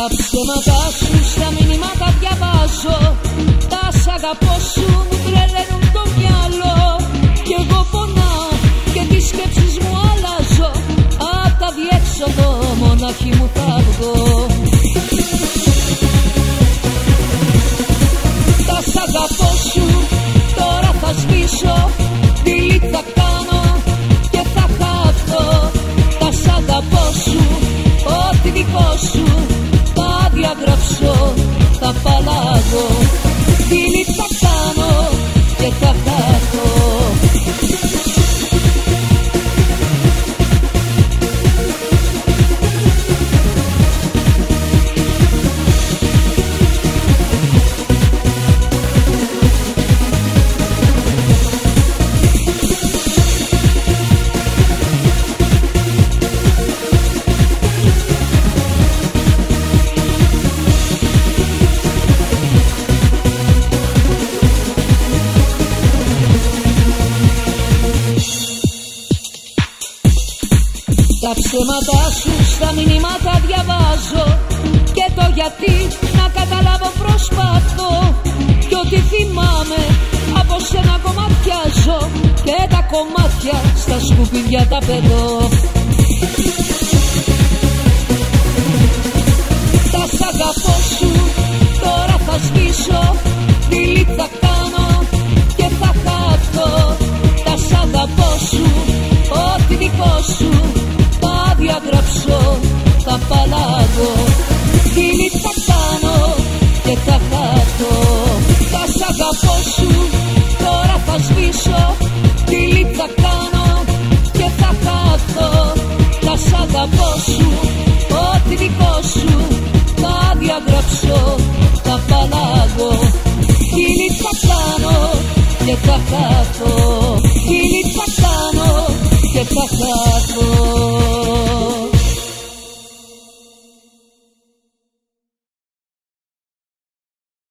Τα ψέματα σου στα μηνύματα διαβάζω. Τα σ' αγαπώ σου μου τρελαίνουν το μυαλό. Κι εγώ πονάω και τις σκέψεις μου αλλάζω. Απ' τα διέξοδο μονάχη μου θα βγω. Τα σ' αγαπώ σου τώρα θα σβήσω. Delete θα κάνω θα διαγράψω, θα απαλλαγώ Delete Τα ψέματα σου στα μηνύματα διαβάζω Και το γιατί να καταλάβω προσπαθώ. Κι ό,τι θυμάμαι από σένα κομματιάζω Και τα κομμάτια στα σκουπίδια τα πετώ. Τα σ' αγαπώ διαγράψω, θα παλάγω Delete θα κάνω και θα χαθώ Θα σ' αγαπώ σου, τώρα θα σβήσω. Delete θα κάνω και θα χαθώ. Θα σ' αγαπώ σου, ό,τι δικό σου. Θα διαγράψω, θα παλάγω Delete θα κάνω και θα χαθώ. Delete θα κάνω και θα χαθώ